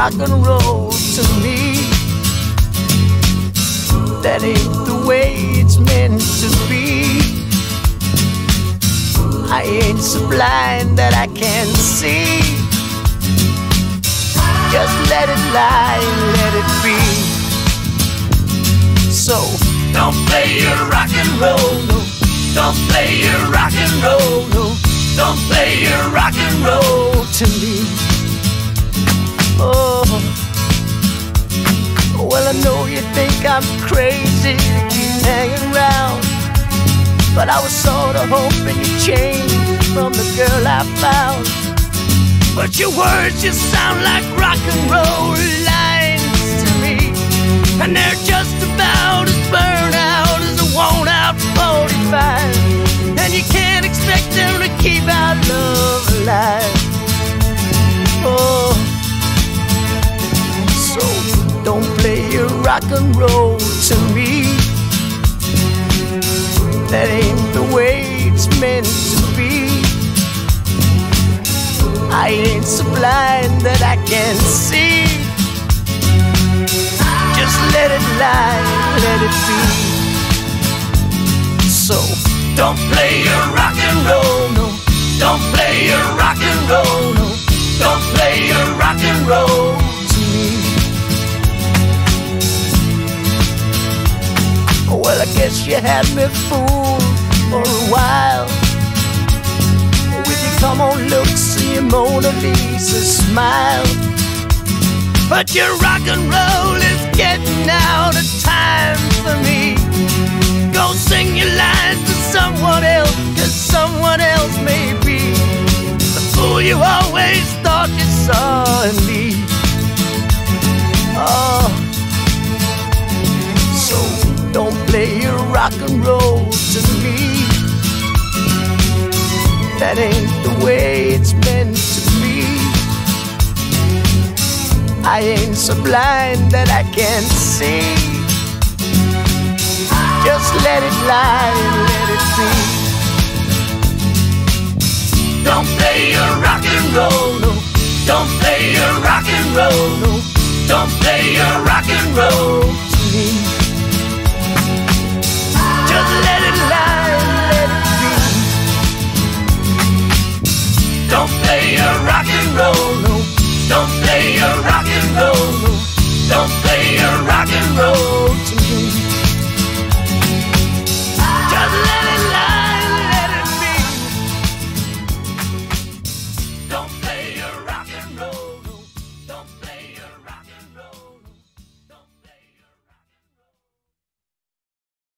rock and roll to me. That ain't the way it's meant to be. I ain't so blind that I can't see. Just let it lie let it be. So don't play your rock and roll, no. Don't play your rock and roll, no. Don't play your rock and roll to me. I'm crazy to keep hanging around. But I was sorta hoping you'd change from the girl I found. But your words just sound like rock and roll lines to me. And they're just rock and roll to me that ain't the way it's meant to be. I ain't so blind that I can't see. Just let it lie, let it be. So don't play your rock and roll, no. Don't play your rock and roll, guess you had me fooled for a while. With your come on looks and your Mona Lisa smile. But your rock and roll is getting out of time for me. Go sing your lines to someone else Cause someone else may be. The fool you always thought you saw in me. Oh play your rock and roll to me. That ain't the way it's meant to be. I ain't so blind that I can't see. Just let it lie let it be. Don't play your rock and roll, no. Don't play your rock and roll, no. Don't play your rock and Don't play a rock and roll, no. Don't play a rock and roll, no. Don't play a rock